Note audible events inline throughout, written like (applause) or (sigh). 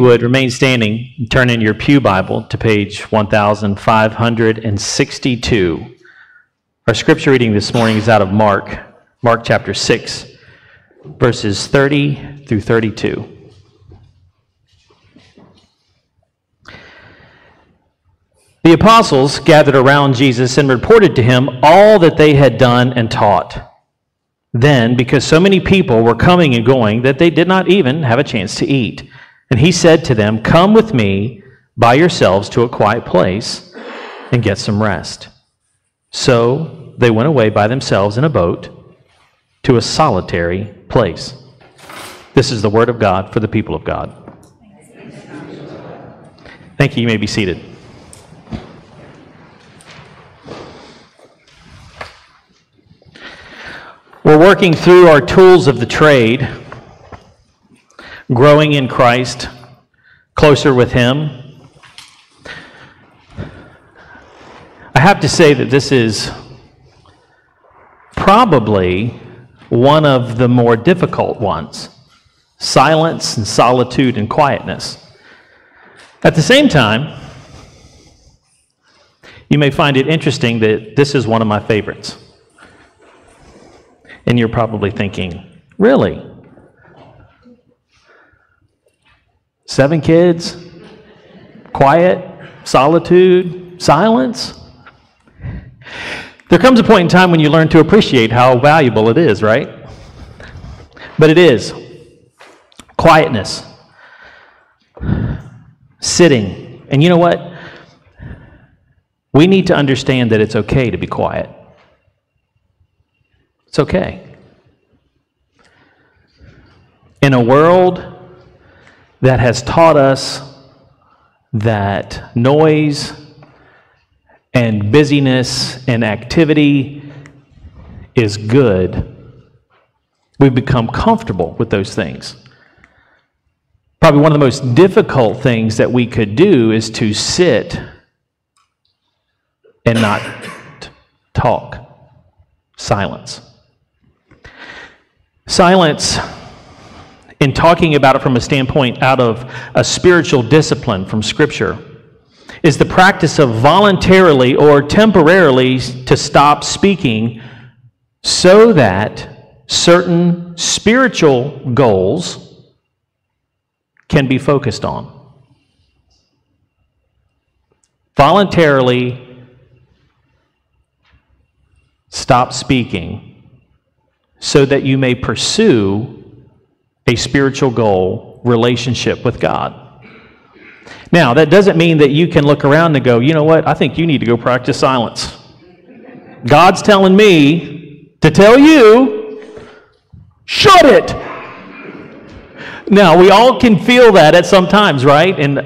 would remain standing and turn in your Pew Bible to page 1562. Our scripture reading this morning is out of Mark, Mark chapter 6, verses 30 through 32. The apostles gathered around Jesus and reported to him all that they had done and taught. Then, because so many people were coming and going that they did not even have a chance to eat, and he said to them, Come with me by yourselves to a quiet place and get some rest. So they went away by themselves in a boat to a solitary place. This is the word of God for the people of God. Thank you. You may be seated. We're working through our tools of the trade growing in Christ, closer with Him. I have to say that this is probably one of the more difficult ones silence and solitude and quietness. At the same time, you may find it interesting that this is one of my favorites. And you're probably thinking, really? Seven kids, quiet, solitude, silence. There comes a point in time when you learn to appreciate how valuable it is, right? But it is. Quietness, sitting. And you know what? We need to understand that it's okay to be quiet. It's okay. In a world that has taught us that noise and busyness and activity is good, we've become comfortable with those things. Probably one of the most difficult things that we could do is to sit and not talk. Silence. Silence in talking about it from a standpoint out of a spiritual discipline from Scripture is the practice of voluntarily or temporarily to stop speaking so that certain spiritual goals can be focused on. Voluntarily stop speaking so that you may pursue a spiritual goal, relationship with God. Now, that doesn't mean that you can look around and go, you know what, I think you need to go practice silence. God's telling me to tell you, shut it. Now, we all can feel that at some times, right? And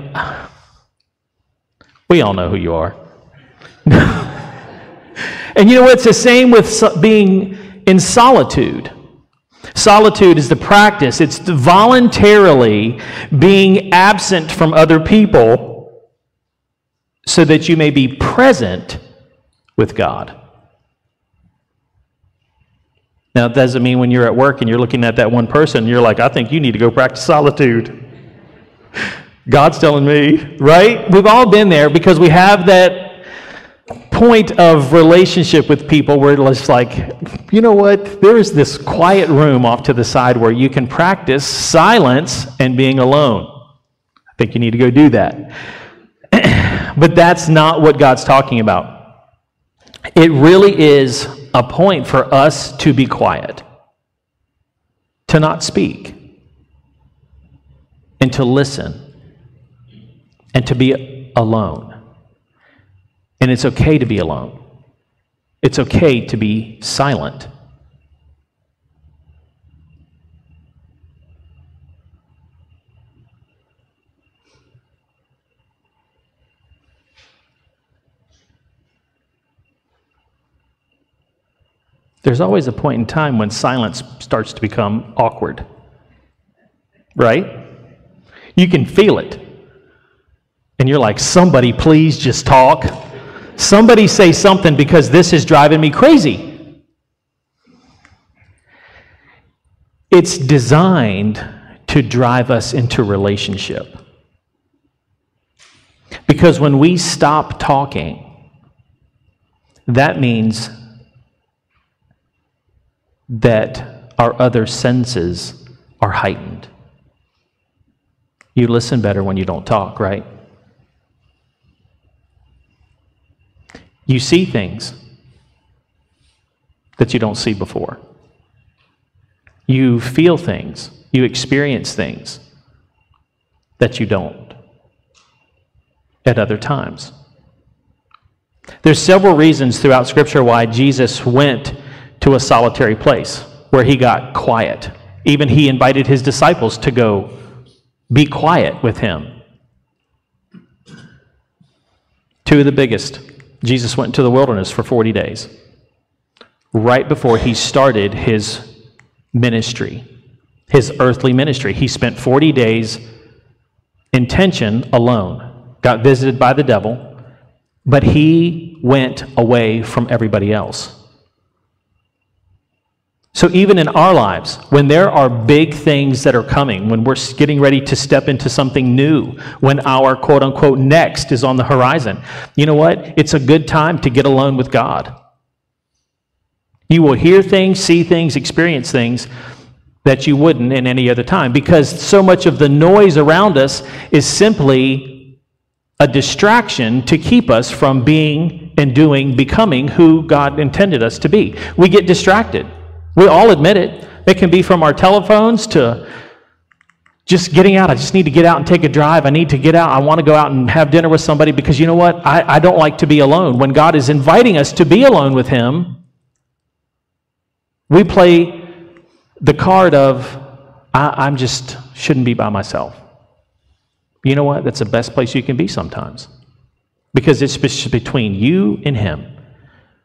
we all know who you are. (laughs) and you know? It's the same with being in solitude. Solitude is the practice, it's voluntarily being absent from other people so that you may be present with God. Now, it doesn't mean when you're at work and you're looking at that one person, you're like, I think you need to go practice solitude. (laughs) God's telling me, right? We've all been there because we have that point of relationship with people where it's like, you know what? There is this quiet room off to the side where you can practice silence and being alone. I think you need to go do that. (clears throat) but that's not what God's talking about. It really is a point for us to be quiet, to not speak, and to listen, and to be alone. And it's okay to be alone. It's okay to be silent. There's always a point in time when silence starts to become awkward. Right? You can feel it. And you're like, somebody please just talk. Somebody say something because this is driving me crazy. It's designed to drive us into relationship. Because when we stop talking, that means that our other senses are heightened. You listen better when you don't talk, right? You see things that you don't see before. You feel things, you experience things that you don't at other times. There's several reasons throughout scripture why Jesus went to a solitary place where he got quiet. Even he invited his disciples to go be quiet with him. Two of the biggest. Jesus went to the wilderness for 40 days, right before he started his ministry, his earthly ministry. He spent 40 days in tension alone, got visited by the devil, but he went away from everybody else. So, even in our lives, when there are big things that are coming, when we're getting ready to step into something new, when our quote unquote next is on the horizon, you know what? It's a good time to get alone with God. You will hear things, see things, experience things that you wouldn't in any other time because so much of the noise around us is simply a distraction to keep us from being and doing, becoming who God intended us to be. We get distracted. We all admit it. It can be from our telephones to just getting out. I just need to get out and take a drive. I need to get out. I want to go out and have dinner with somebody because you know what? I, I don't like to be alone. When God is inviting us to be alone with Him, we play the card of, I, am just shouldn't be by myself. You know what? That's the best place you can be sometimes because it's between you and Him.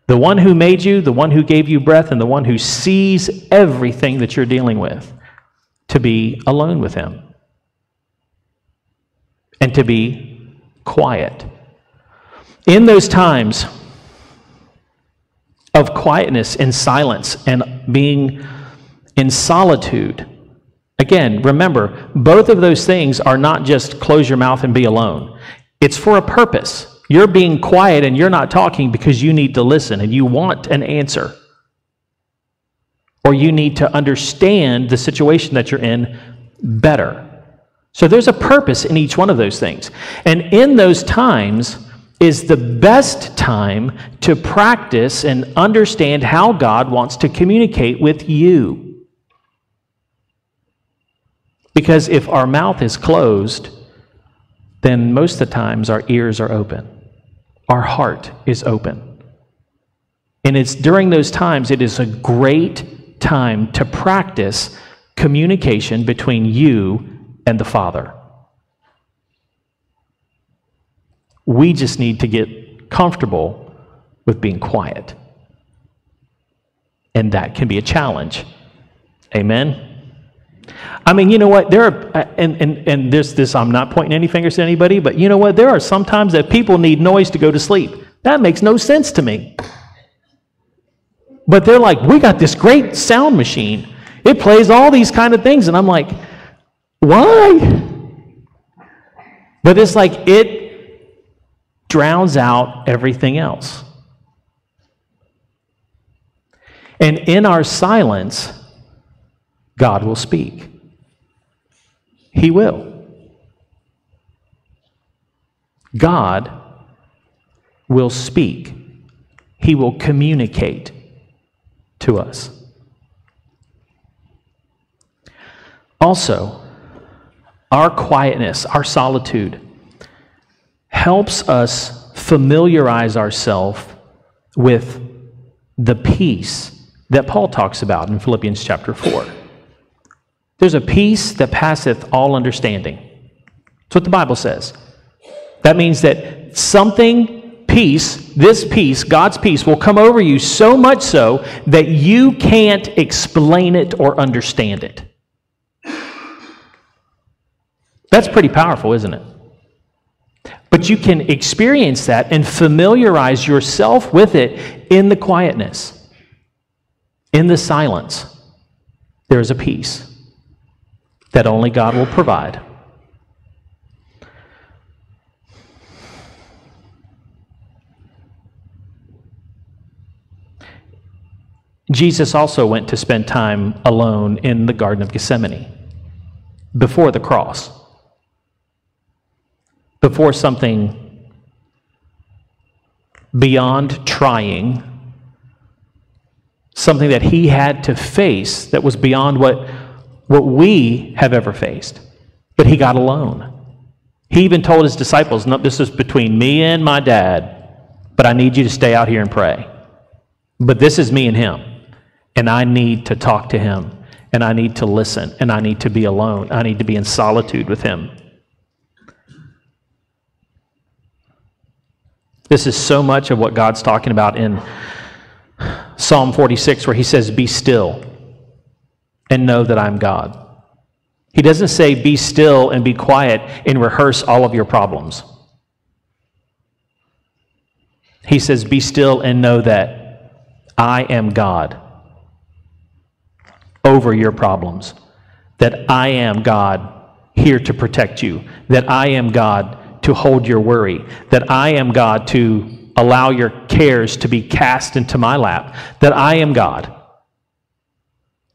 The one who made you, the one who gave you breath, and the one who sees everything that you're dealing with, to be alone with Him and to be quiet. In those times of quietness and silence and being in solitude, again, remember, both of those things are not just close your mouth and be alone, it's for a purpose. You're being quiet and you're not talking because you need to listen and you want an answer. Or you need to understand the situation that you're in better. So there's a purpose in each one of those things. And in those times is the best time to practice and understand how God wants to communicate with you. Because if our mouth is closed, then most of the times our ears are open our heart is open. And it's during those times, it is a great time to practice communication between you and the Father. We just need to get comfortable with being quiet. And that can be a challenge. Amen. I mean, you know what? There are, and, and, and this, this, I'm not pointing any fingers to anybody, but you know what? There are sometimes that people need noise to go to sleep. That makes no sense to me. But they're like, we got this great sound machine. It plays all these kind of things. And I'm like, why? But it's like it drowns out everything else. And in our silence, God will speak. He will. God will speak. He will communicate to us. Also, our quietness, our solitude, helps us familiarize ourselves with the peace that Paul talks about in Philippians chapter 4. There's a peace that passeth all understanding. That's what the Bible says. That means that something, peace, this peace, God's peace, will come over you so much so that you can't explain it or understand it. That's pretty powerful, isn't it? But you can experience that and familiarize yourself with it in the quietness, in the silence. There is a peace that only God will provide. Jesus also went to spend time alone in the Garden of Gethsemane before the cross, before something beyond trying, something that he had to face that was beyond what what we have ever faced. But he got alone. He even told his disciples, no, This is between me and my dad, but I need you to stay out here and pray. But this is me and him, and I need to talk to him, and I need to listen, and I need to be alone. I need to be in solitude with him. This is so much of what God's talking about in Psalm 46, where he says, Be still and know that I'm God. He doesn't say, Be still and be quiet and rehearse all of your problems. He says, Be still and know that I am God over your problems, that I am God here to protect you, that I am God to hold your worry, that I am God to allow your cares to be cast into my lap, that I am God.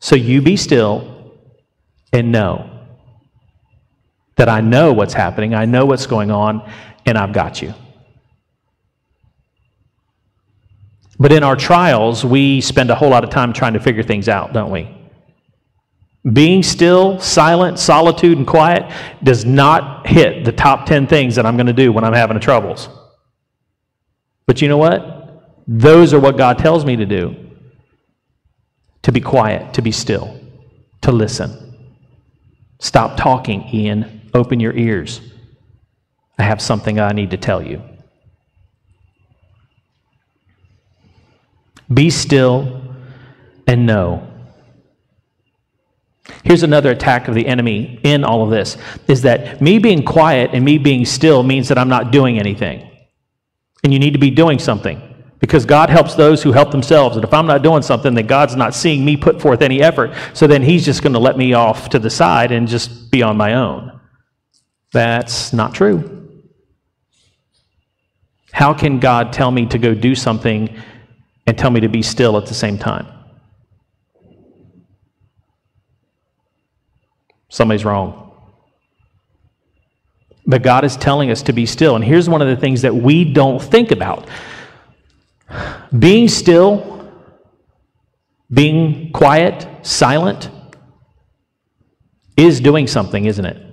So you be still and know that I know what's happening, I know what's going on, and I've got you. But in our trials, we spend a whole lot of time trying to figure things out, don't we? Being still, silent, solitude, and quiet does not hit the top 10 things that I'm going to do when I'm having troubles. But you know what? Those are what God tells me to do to be quiet, to be still, to listen. Stop talking, Ian. Open your ears. I have something I need to tell you. Be still and know. Here's another attack of the enemy in all of this is that me being quiet and me being still means that I'm not doing anything. And you need to be doing something because God helps those who help themselves. And if I'm not doing something, then God's not seeing me put forth any effort. So then He's just going to let me off to the side and just be on my own. That's not true. How can God tell me to go do something and tell me to be still at the same time? Somebody's wrong. But God is telling us to be still. And here's one of the things that we don't think about being still, being quiet, silent, is doing something, isn't it?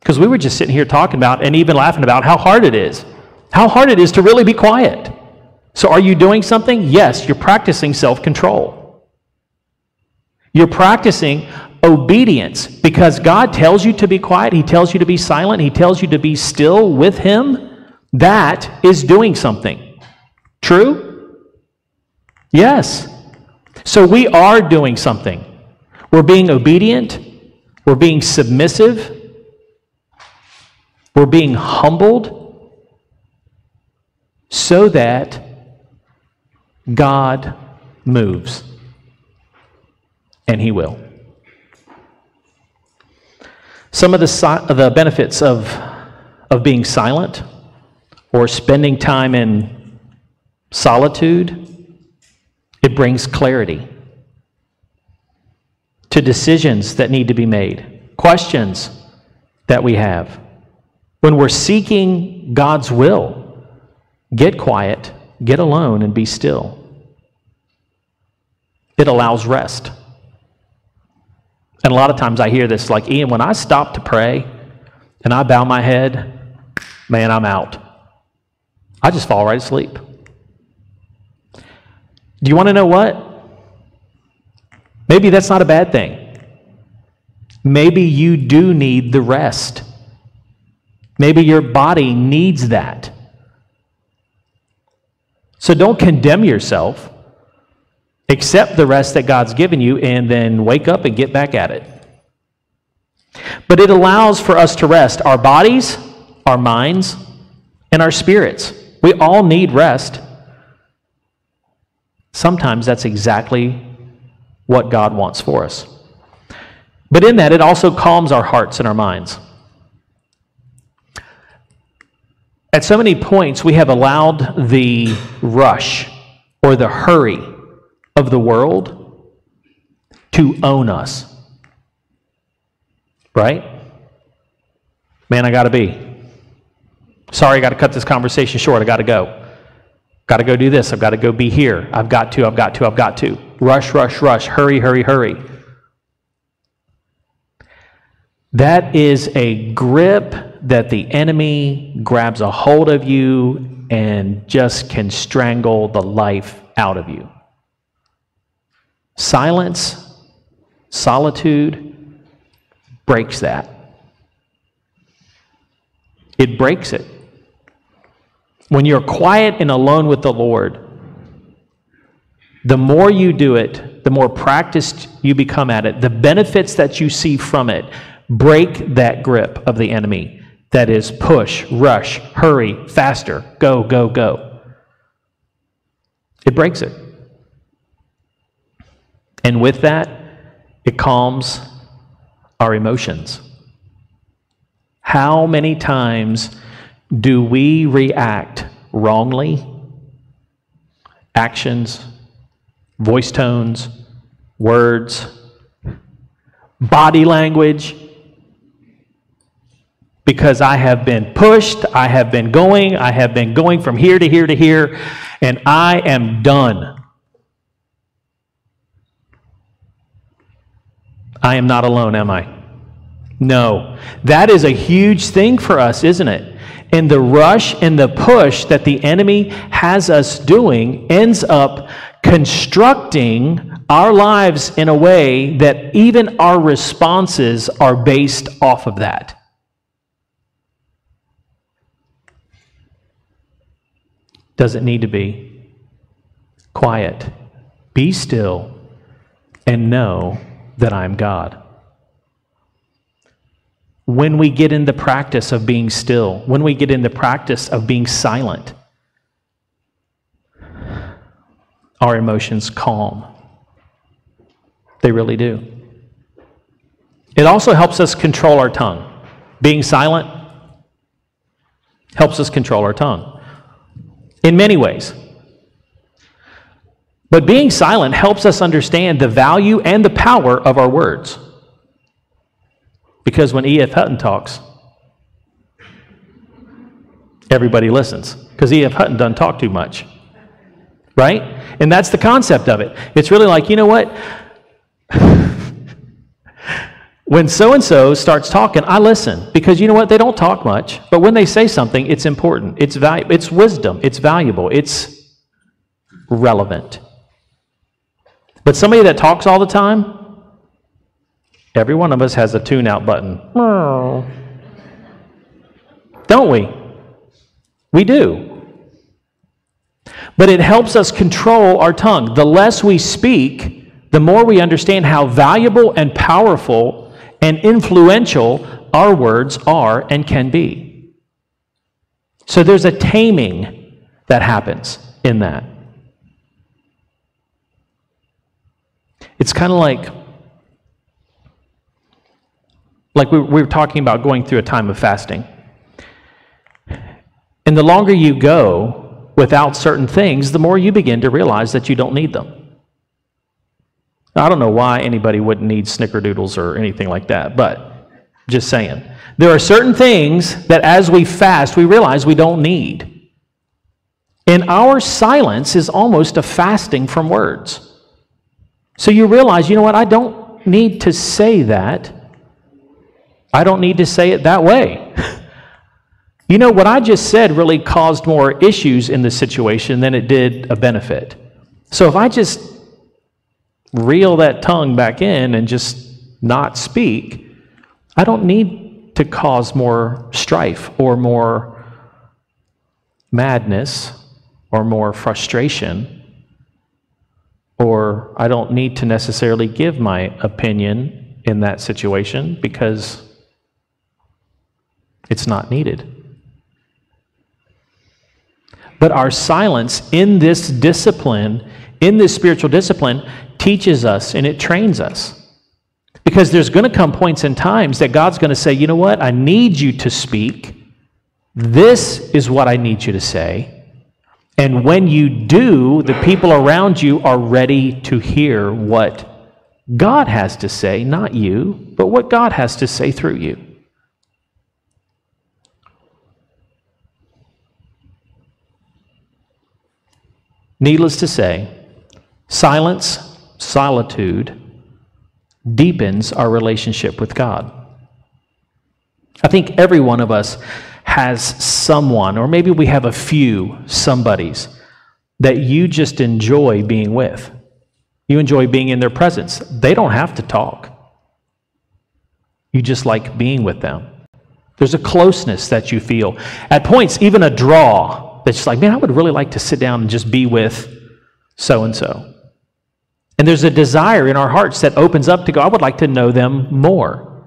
Because we were just sitting here talking about and even laughing about how hard it is. How hard it is to really be quiet. So, are you doing something? Yes, you're practicing self control. You're practicing obedience because God tells you to be quiet, He tells you to be silent, He tells you to be still with Him. That is doing something. True? Yes. So we are doing something. We're being obedient, we're being submissive, we're being humbled so that God moves. And He will. Some of the, the benefits of, of being silent or spending time in solitude, it brings clarity to decisions that need to be made, questions that we have. When we're seeking God's will, get quiet, get alone, and be still. It allows rest. And a lot of times I hear this like, Ian, when I stop to pray and I bow my head, man, I'm out. I just fall right asleep. Do you want to know what? Maybe that's not a bad thing. Maybe you do need the rest. Maybe your body needs that. So don't condemn yourself. Accept the rest that God's given you and then wake up and get back at it. But it allows for us to rest our bodies, our minds, and our spirits. We all need rest. Sometimes that's exactly what God wants for us. But in that, it also calms our hearts and our minds. At so many points, we have allowed the rush or the hurry of the world to own us. Right? Man, I got to be. Sorry, I got to cut this conversation short. I got to go. Got to go do this. I've got to go be here. I've got to, I've got to, I've got to. Rush, rush, rush. Hurry, hurry, hurry. That is a grip that the enemy grabs a hold of you and just can strangle the life out of you. Silence, solitude breaks that. It breaks it. When you're quiet and alone with the Lord, the more you do it, the more practiced you become at it, the benefits that you see from it break that grip of the enemy. That is push, rush, hurry, faster, go, go, go. It breaks it. And with that, it calms our emotions. How many times do we react wrongly? Actions, voice tones, words, body language. Because I have been pushed, I have been going, I have been going from here to here to here, and I am done. I am not alone, am I? No. That is a huge thing for us, isn't it? And the rush and the push that the enemy has us doing ends up constructing our lives in a way that even our responses are based off of that. Does it need to be? Quiet. Be still and know that I'm God when we get in the practice of being still, when we get in the practice of being silent, our emotions calm. They really do. It also helps us control our tongue. Being silent helps us control our tongue in many ways. But being silent helps us understand the value and the power of our words. Because when E.F. Hutton talks, everybody listens. Because E.F. Hutton doesn't talk too much. Right? And that's the concept of it. It's really like, you know what? (sighs) when so and so starts talking, I listen because you know what? They don't talk much, but when they say something, it's important. It's valuable. It's wisdom. It's valuable. It's relevant. But somebody that talks all the time, Every one of us has a tune out button. Don't we? We do. But it helps us control our tongue. The less we speak, the more we understand how valuable and powerful and influential our words are and can be. So there's a taming that happens in that. It's kind of like like we, we were talking about going through a time of fasting. And the longer you go without certain things, the more you begin to realize that you don't need them. I don't know why anybody wouldn't need snickerdoodles or anything like that, but just saying. There are certain things that as we fast, we realize we don't need. And our silence is almost a fasting from words. So you realize, you know what, I don't need to say that I don't need to say it that way. (laughs) you know, what I just said really caused more issues in the situation than it did a benefit. So if I just reel that tongue back in and just not speak, I don't need to cause more strife or more madness or more frustration. Or I don't need to necessarily give my opinion in that situation because it's not needed. But our silence in this discipline, in this spiritual discipline, teaches us and it trains us. Because there's going to come points and times that God's going to say, you know what? I need you to speak. This is what I need you to say. And when you do, the people around you are ready to hear what God has to say, not you, but what God has to say through you. Needless to say, silence, solitude deepens our relationship with God. I think every one of us has someone, or maybe we have a few somebodies that you just enjoy being with. You enjoy being in their presence. They don't have to talk, you just like being with them. There's a closeness that you feel. At points, even a draw that's like, man, I would really like to sit down and just be with so and so. And there's a desire in our hearts that opens up to go, I would like to know them more.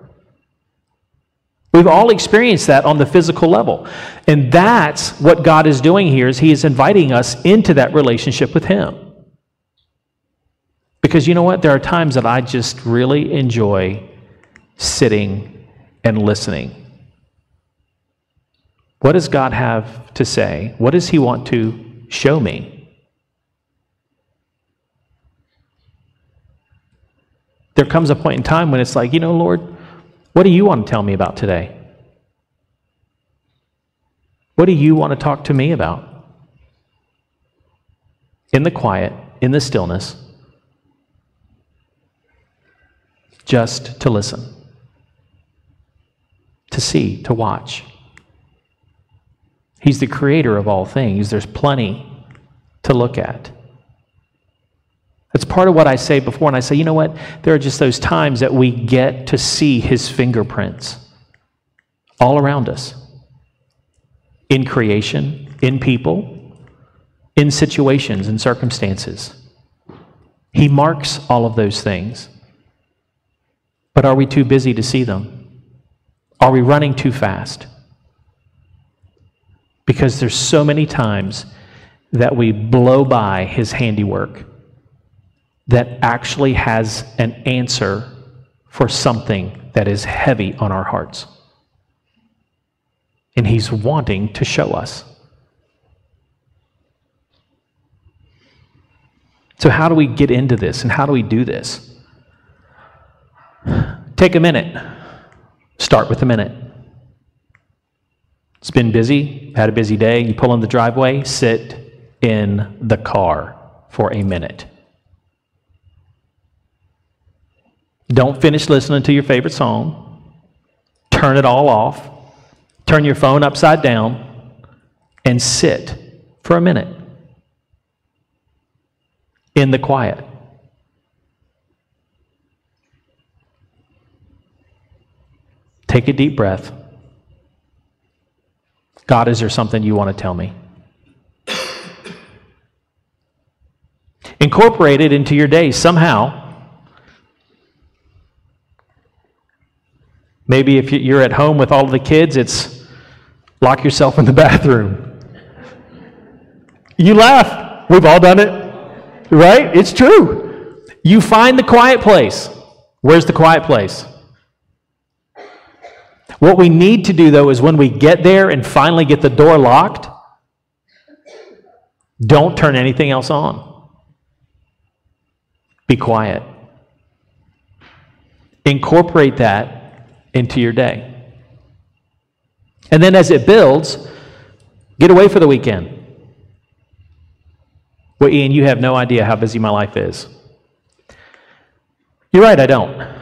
We've all experienced that on the physical level. And that's what God is doing here is he is inviting us into that relationship with him. Because you know what? There are times that I just really enjoy sitting and listening. What does God have to say? What does He want to show me? There comes a point in time when it's like, you know, Lord, what do you want to tell me about today? What do you want to talk to me about? In the quiet, in the stillness, just to listen, to see, to watch. He's the creator of all things. There's plenty to look at. That's part of what I say before, and I say, you know what? There are just those times that we get to see his fingerprints all around us in creation, in people, in situations and circumstances. He marks all of those things. But are we too busy to see them? Are we running too fast? Because there's so many times that we blow by his handiwork that actually has an answer for something that is heavy on our hearts. And he's wanting to show us. So, how do we get into this and how do we do this? Take a minute. Start with a minute. It's been busy, had a busy day. You pull in the driveway, sit in the car for a minute. Don't finish listening to your favorite song. Turn it all off. Turn your phone upside down and sit for a minute in the quiet. Take a deep breath. God, is there something you want to tell me? Incorporate it into your day somehow. Maybe if you're at home with all of the kids, it's lock yourself in the (laughs) bathroom. You laugh. We've all done it, right? It's true. You find the quiet place. Where's the quiet place? What we need to do, though, is when we get there and finally get the door locked, don't turn anything else on. Be quiet. Incorporate that into your day. And then as it builds, get away for the weekend. Well, Ian, you have no idea how busy my life is. You're right, I don't.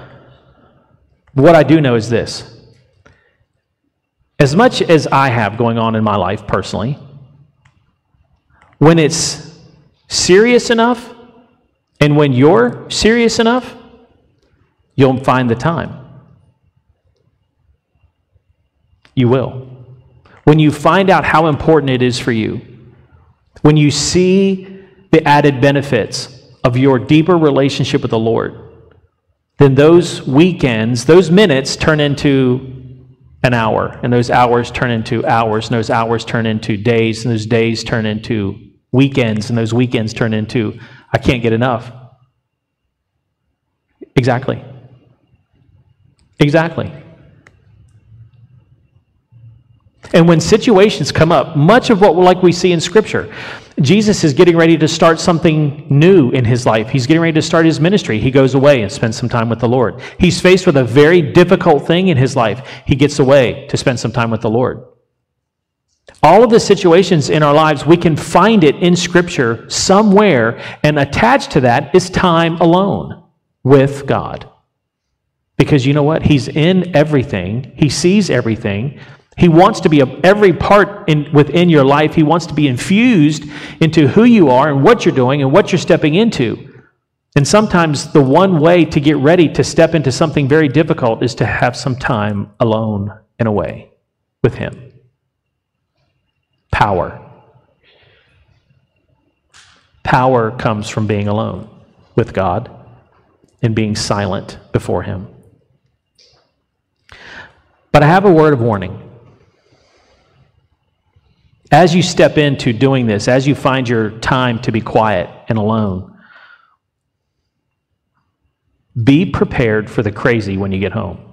What I do know is this as much as I have going on in my life personally, when it's serious enough and when you're serious enough, you'll find the time. You will. When you find out how important it is for you, when you see the added benefits of your deeper relationship with the Lord, then those weekends, those minutes turn into an hour, and those hours turn into hours, and those hours turn into days, and those days turn into weekends, and those weekends turn into I can't get enough. Exactly. Exactly. And when situations come up, much of what like we see in Scripture, Jesus is getting ready to start something new in his life. He's getting ready to start his ministry. He goes away and spends some time with the Lord. He's faced with a very difficult thing in his life. He gets away to spend some time with the Lord. All of the situations in our lives, we can find it in Scripture somewhere, and attached to that is time alone with God. Because you know what? He's in everything, He sees everything. He wants to be a, every part in, within your life. He wants to be infused into who you are and what you're doing and what you're stepping into. And sometimes the one way to get ready to step into something very difficult is to have some time alone and away with Him. Power. Power comes from being alone with God and being silent before Him. But I have a word of warning. As you step into doing this, as you find your time to be quiet and alone, be prepared for the crazy when you get home.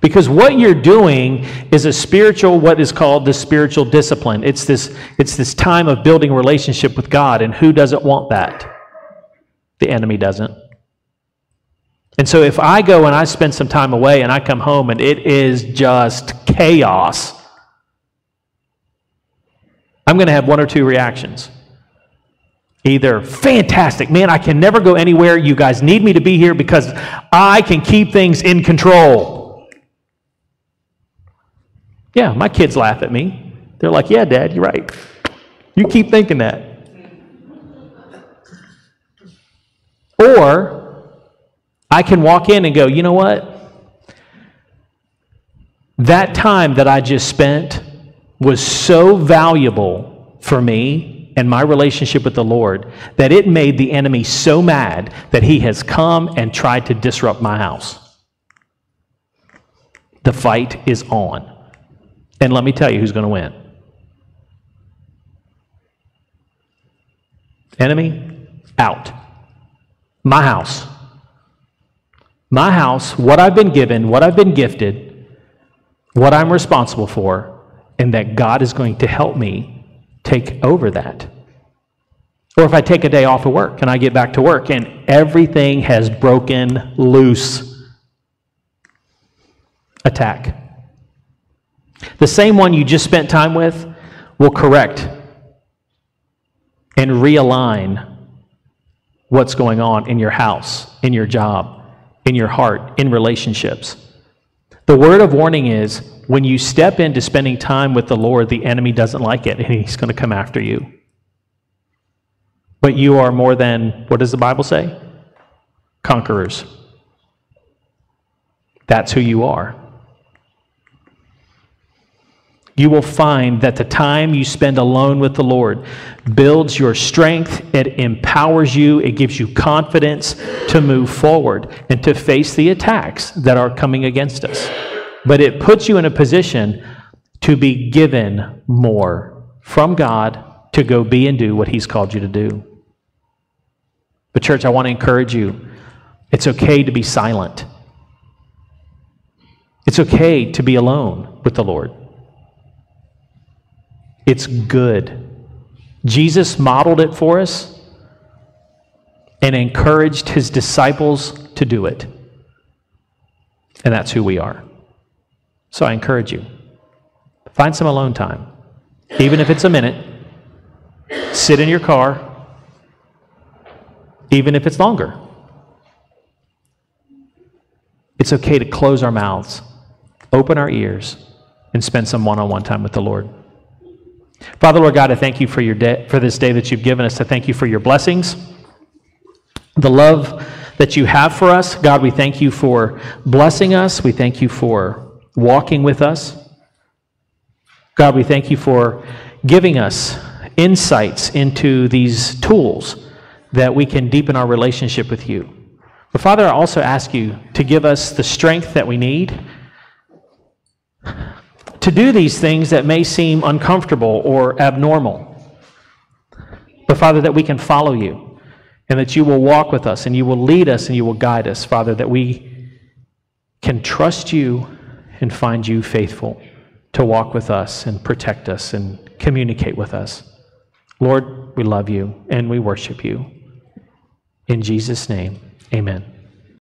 Because what you're doing is a spiritual, what is called the spiritual discipline. It's this, it's this time of building relationship with God, and who doesn't want that? The enemy doesn't. And so if I go and I spend some time away and I come home and it is just chaos, I'm going to have one or two reactions. Either fantastic, man, I can never go anywhere. You guys need me to be here because I can keep things in control. Yeah, my kids laugh at me. They're like, yeah, Dad, you're right. You keep thinking that. Or I can walk in and go, you know what? That time that I just spent was so valuable for me and my relationship with the Lord that it made the enemy so mad that he has come and tried to disrupt my house. The fight is on. And let me tell you who's going to win. Enemy, out. My house my house, what I've been given, what I've been gifted, what I'm responsible for, and that God is going to help me take over that. Or if I take a day off of work and I get back to work and everything has broken loose, attack. The same one you just spent time with will correct and realign what's going on in your house, in your job, in your heart, in relationships. The word of warning is when you step into spending time with the Lord, the enemy doesn't like it and he's going to come after you. But you are more than, what does the Bible say? Conquerors. That's who you are you will find that the time you spend alone with the Lord builds your strength, it empowers you, it gives you confidence to move forward and to face the attacks that are coming against us. But it puts you in a position to be given more from God to go be and do what He's called you to do. But, church, I want to encourage you it's okay to be silent, it's okay to be alone with the Lord. It's good. Jesus modeled it for us and encouraged his disciples to do it. And that's who we are. So I encourage you find some alone time, even if it's a minute. Sit in your car, even if it's longer. It's okay to close our mouths, open our ears, and spend some one on one time with the Lord. Father, Lord God, I thank you for, your day, for this day that you've given us. I thank you for your blessings, the love that you have for us. God, we thank you for blessing us. We thank you for walking with us. God, we thank you for giving us insights into these tools that we can deepen our relationship with you. But Father, I also ask you to give us the strength that we need to do these things that may seem uncomfortable or abnormal. But, Father, that we can follow you and that you will walk with us and you will lead us and you will guide us, Father, that we can trust you and find you faithful. to walk with us and protect us and communicate with us. Lord, we love you and we worship you. In Jesus' name, amen.